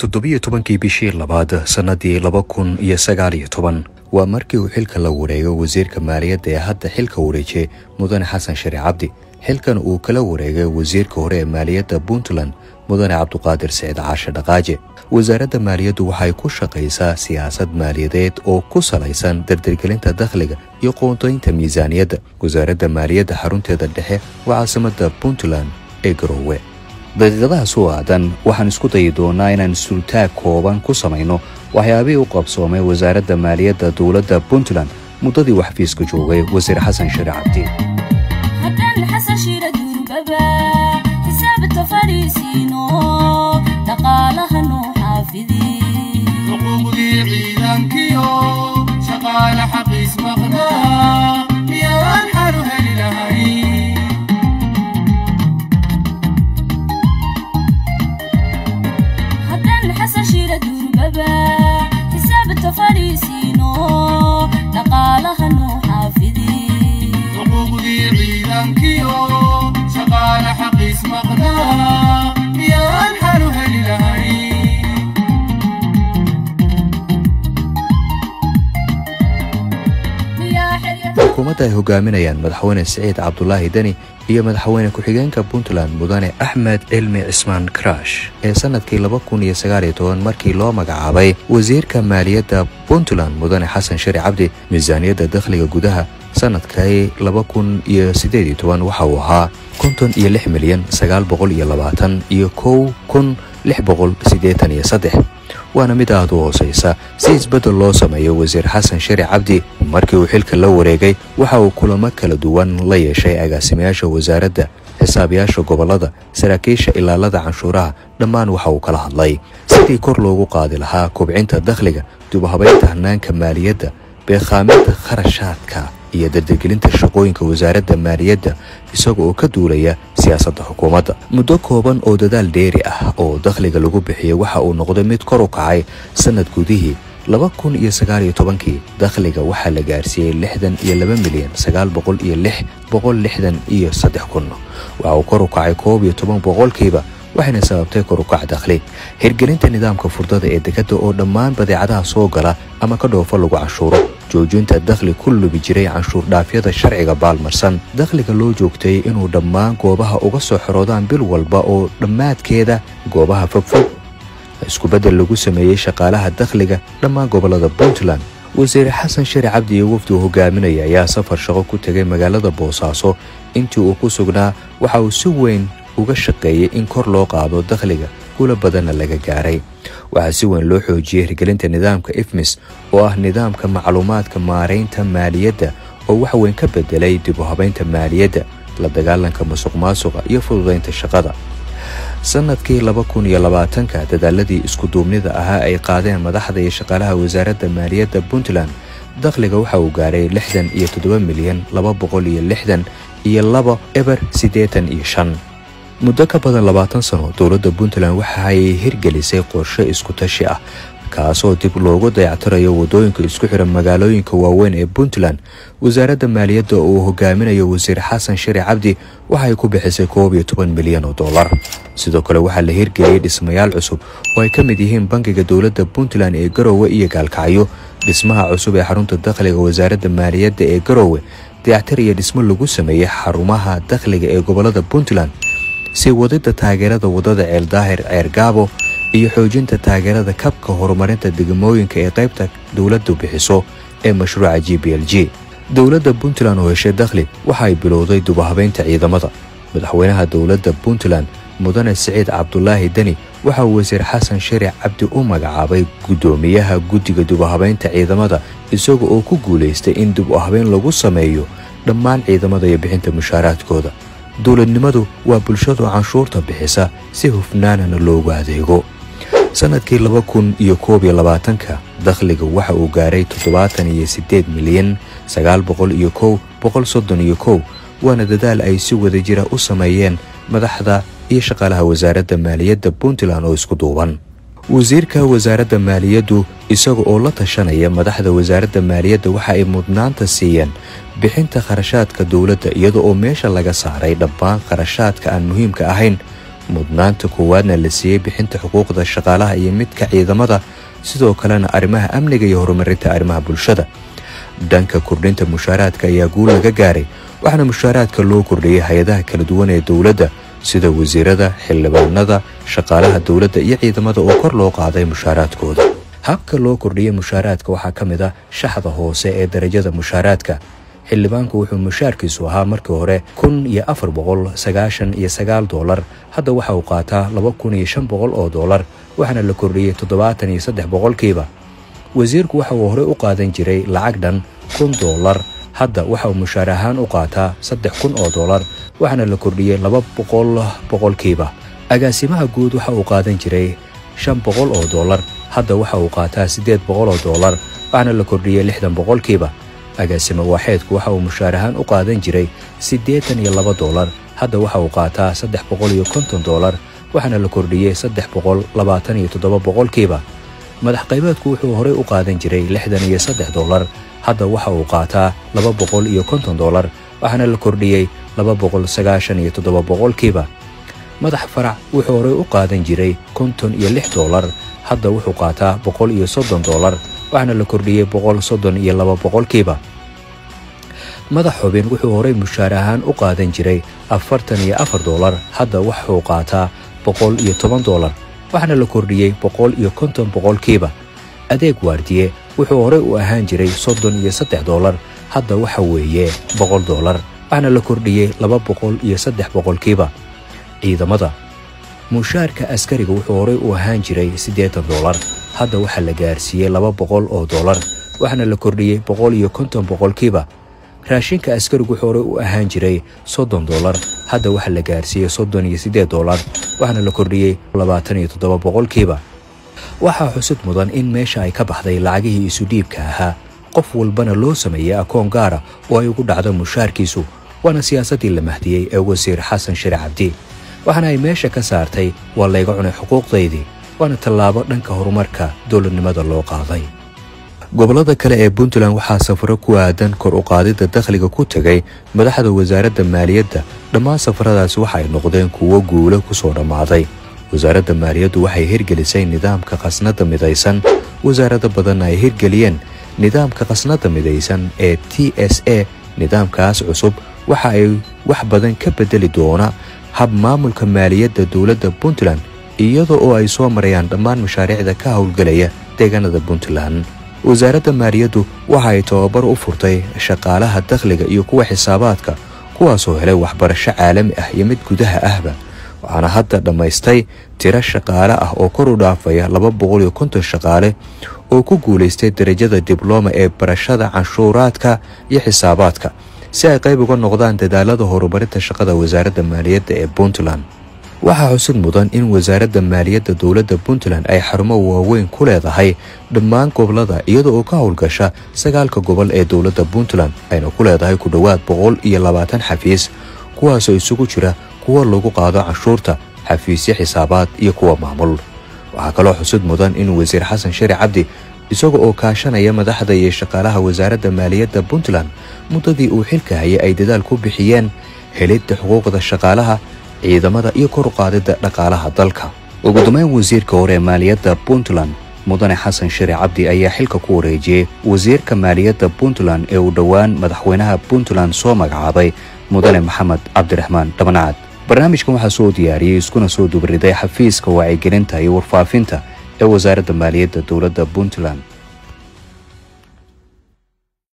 toddobiyo tobankii bishii labaad sannadii laba kun iyo sagaal iyo toban waa markii uu xilka la wareego wasiirka maaliyadda ee hadda xilka wareejiyey mudane xasan shari cabdi. Xilkan uu kala wareegay wasiirka hore ee maaliyadda puntland mudane cabduqaadir siciid caashe dhaqaaje. Wasaaradda maaliyaddu waxay ku shaqaysaa siyaasad maaliyadeed oo ku salaysan dardargelinta dakhliga iyo qoondaynta miisaaniyadda. Wasaaradda maaliyadda xarunteeda dhexe waa caasimadda puntland ee garoowe daqiiqadaha soo aadan waxaan isku dayi doonaa inaan sultaag kooban ku samayno waxyaabihii u qabsoomay wasaaradda maaliyadda dowladda puntland muddadii uu xafiiska joogay wasiir xasan shari cabdi xukuumadda ay hogaaminayaan madaxweyne siciid cabdulaahi deni iyo madaxweyne ku-xigeenka puntland mudane axmed cilmi cismaan karash ee sannadkii laba kun iyo sagaaliyo toban markii loo magacaabay wasiirka maaliyadda puntland mudane xasan shari cabdi miisaaniyadda dakhliga gudaha sannadkii laba kun iyo siddeed iyo toban waxa ahaa konton iyo lix milyan sagaal boqol iyo labaatan iyo kow kun lix boqol siddeetan iyo saddex. Waana mid aad u hoosaysa si isbeddel loo sameeyo wasiir xasan shari cabdi markii uu xilka la wareegay waxa uu kulamo kala duwan la yeeshay agaasimayaasha wasaaradda xisaabiyaasha gobollada saraakiisha ilaalada canshuuraha dhammaan waxa uu kala hadlay. Sidii kor loogu qaadi lahaa kobcinta dakhliga dubahabaynta hanaanka maaliyadda beekhaaminta kharashaadka iyo dardargelinta shaqooyinka wasaaradda maaliyadda isaga oo ka duulaya siyaasadda xukuumadda. Muddo kooban oo dadaal dheeri ah oo dakhliga lagu bixiyey waxa uu noqday mid kor u kacay sannad gudihii laba kun iyo sagaaliyo tobankii. Dakhliga waxaa la gaarsiiyey lixdan iyo laba milyan sagaal boqol iyo lix boqol lixdan iyo saddex kun. Waxa uu kor u kacay koob iyo toban boqolkiiba waxayna sababtay kor u kac dakhli. Hirgelinta nidaamka furdada ee dekadda oo dhammaan badeecadaha soo gala ama ka dhoofa lagu canshuuro joojinta dakhli ku lubi jiray canshuur dhaafyada sharciga baalmarsan dakhliga loo joogtay inuu dhammaan goobaha uga soo xoroodaan bil walba oo dhammaadkeeda goobaha fogfog iskubeddel lagu sameeyey shaqaalaha dakhliga dhammaan gobollada puntland. Wasiir xasan shari cabdi iyo wafdi uu hogaaminaya ayaa safar shaqo ku tegay magaalada boosaaso intii uu ku sugnaa waxa uu si weyn uga shaqeeyey in kor loo qaado dakhliga gula badanna laga gaaray. Waxaa si weyn loo xoojiyey hirgelinta nidaamka ifmis oo ah nidaamka macluumaadka maaraynta maaliyadda oo wax weyn ka bedelay dib u habaynta maaliyadda la dagaalanka musuq maasuqa iyo fududaynta shaqada. Sannadkii laba kun iyo labaatanka dadaaladii iskuduubnida ahaa ay qaadeen madaxda iyo shaqaalaha wasaaradda maaliyadda puntland. Dakhliga waxa uu gaaray lixdan iyo toddoba milyan laba boqol iyo lixdan iyo laba eber siddeetan iyo shan muddo ka badan labaatan sano dowladda puntland waxaay hirgelisay qorshe isku tashi ah kaasoo dib loogu dayactirayo waddooyinka isku xidha magaalooyinka waaweyn ee puntland. Wasaaradda maaliyadda uu hogaaminayo wasiir xasan shari cabdi waxay ku bixisay koob iyo toban milyan oo dollar. Sidoo kale waxaa la hirgeliyey dhismayaal cusub oo ay ka mid yihiin bangiga dowladda puntland ee garoowe iyo gaalkacyo. Dhismaha cusub ee xarunta dakhliga wasaaradda maaliyadda ee garoowe dayactir iyo dhismo lagu sameeyey xarumaha dakhliga ee gobollada puntland sii wadidda taageerada waddada ceeldaahir ceergaabo iyo xoojinta taageerada kabka horumarinta degmooyinka ee qaybta dowladdu bixiso ee mashruuca g b l g. Dowladda puntland oo heshay dakhli waxa ay bilowday dubahabaynta ciidamada. Madaxweynaha dowladda puntland mudane siciid cabdulaahi deni waxa wasiir xasan shari cabdi u magacaabay guddoomiyaha guddiga dubahabaynta ciidamada isaga oo ku guulaystay in dib u habayn lagu sameeyo dhammaan ciidamada iyo bixinta mushaaraadkooda dowladnimadu waa bulshadu canshuurta bixisa si hufnaanana loogu adeego. Sannadkii laba kun iyo koob iyo labaatanka dakhliga waxa uu gaaray toddobaatan iyo siddeed milyan sagaal boqol iyo kow boqol soddon iyo kow waana dadaal ay si wada jira u sameeyeen madaxda iyo shaqaalaha wasaaradda maaliyadda puntland oo isku duuban wasiirka wasaaradda maaliyaddu isaga oo la tashanaya madaxda wasaaradda maaliyadda waxa ay mudnaanta siiyeen bixinta kharashaadka dowladda iyada oo meesha laga saaray dhammaan kharashaadka aan muhiimka ahayn. Mudnaanta koowaadna la siiyey bixinta xuquuqda shaqaalaha iyo midka ciidamada sidoo kalena arrimaha amniga iyo horumarinta arrimaha bulshada. Dhanka kordhinta mushaaraadka ayaa guul laga gaaray waxaana mushaaraadka loo kordhiyey hay'adaha kala duwan ee dowladda sida wasiirada xildhibaanada shaqaalaha dowladda iyo ciidamada oo kor loo qaaday mushaaraadkooda. Habka loo kordhiyey mushaaraadka waxaa ka mid ah shaxda hoose ee darajada mushaaraadka. Xildhibaanku wuxuu mushaarkiisu ahaa markii hore kun iyo afar boqol sagaashan iyo sagaal doolar hadda waxa uu qaataa laba kun iyo shan boqol oo doolar waxaana la kordhiyey toddobaatan iyo saddex boqolkiiba. Wasiirku waxa uu horey u qaadan jiray lacag dhan kun doolar hadda waxa uu mushaar ahaan u qaataa saddex kun oo doolar waxaana la kordhiyey laba boqol boqolkiiba agaasimaha guud waxa uu qaadan jiray shan boqol oo doolar hadda waxa uu qaataa siddeed boqol oo doolar waxaana la kordhiyey lixdan boqolkiiba agaasimo waaxeedku waxa uu mushaar ahaan u qaadan jiray siddeetan iyo laba doolar hadda waxa uu qaataa saddex boqol iyo konton doolar waxaana la kordhiyey saddex boqol labaatan iyo toddoba boqolkiiba madax qaybeedku wuxuu horey u qaadan jiray lixdan iyo saddex doolar hadda waxa uu qaataa laba boqol iyo konton doolar waxaana la kordhiyey laba boqol sagaashan iyo toddoba boqolkiiba. Madax farac wuxuu horey u qaadan jiray konton iyo lix doolar hadda wuxuu qaataa boqol iyo soddon doolar waxaana la kordhiyey boqol soddon iyo laba boqolkiiba. Madax xubin wuxuu horey mushaar ahaan u qaadan jiray afartan iyo afar doolar hadda wuxuu qaataa boqol iyo toban doolar waxaana la kordhiyey boqol iyo konton boqolkiiba. Adeeg waardiye wuxuu horey u ahaan jiray soddon iyo saddex doolar hadda waxa weeye boqol doolar waxaana la kordhiyey laba boqol iyo saddex boqolkiiba. Ciidamada. Mushaarka askariga wuxuu horey u ahaan jiray siddeetan doolar hadda waxaa la gaarsiiyey laba boqol oo doolar waxaana la kordhiyey boqol iyo konton boqolkiiba raashinka askarigu wuxuu horey u ahaan jiray soddon doolar hadda waxaa la gaarsiiyey soddon iyo siddeed doolar waxaana la kordhiyey labaatan iyo toddoba boqolkiiba. Waxaa xusid mudan in meesha ay ka baxday lacagihii isudhiibka ahaa. Qof walbana loo sameeyey akoon gaara oo ay ugu dhacdo mushaarkiisu waana siyaasaddii la mahdiyey ee wasiir xasan shire cabdi. Waxaana ay meesha ka saartay waa layga cunay xuquuqdaydii waana tallaabo dhanka horumarka dowladnimada loo qaaday gobollada kale ee puntland waxaa safaro ku aadan kor u qaadidda dakhliga ku tegay madaxda wasaaradda maaliyadda. Dhammaan safaradaasi waxa ay noqdeen kuwo guulo ku soo dhammaaday wasaaradda maaliyaddu waxay hirgelisay nidaamka khasnadda midaysan. Wasaarado badanna ay hirgeliyeen nidaamka khasnadda midaysan ee t s a nidaamkaas cusub. Waxa ay wax badan ka beddeli doona hab maamulka maaliyadda dowladda puntland iyada oo ay soo marayaan dhammaan mashaariicda ka howlgelaya deegaanada puntland wasaaradda maaliyaddu waxa ay tababar u furtay shaqaalaha dakhliga iyo kuwa xisaabaadka kuwaasoo helay waxbarasho caalami ah iyo mid gudaha ahba. Waxaana hadda dhammaystay tiro shaqaale ah oo kor u dhaafaya laba boqol iyo konton shaqaale oo ku guulaystay darajada diblooma ee barashada canshuuraadka iyo xisaabaadka si ay qayb uga noqdaan dadaalada horumarinta shaqada wasaaradda maaliyadda ee puntland waxaa xusid mudan in wasaaradda maaliyadda dowladda puntland ay xarumo waaweyn ku leedahay dhammaan gobollada iyada oo ka howlgasha sagaalka gobol ee dowladda puntland ayna ku leedahay ku dhowaad boqol iyo labaatan xafiis kuwaasoo isugu jira kuwa lagu qaado canshuurta xafiisyo xisaabaad iyo kuwa maamul. Waxaa kaloo xusud mudan in wasiir xasan shari cabdi isaga oo kaashanaya madaxda iyo shaqaalaha wasaaradda maaliyadda puntland muddadii uu xilka hayay ay dadaal ku bixiyeen helidda xuquuqda shaqaalaha ciidamada iyo kor u dhaqaalaha dalka. Ugu dambeyn wasiirka hore ee maaliyadda puntland mudane xasan shari cabdi ayaa xilka ku wareejiyey wasiirka maaliyadda puntland ee uu dhowaan madaxweynaha puntland soo magacaabay mudane maxamed cabdiraxmaan dhabnacad barnaamijkan waxaa soo diyaariyey iskuna soo dubariday xafiiska wacyigelinta iyo warfaafinta ee wasaaradda maaliyadda dowladda puntland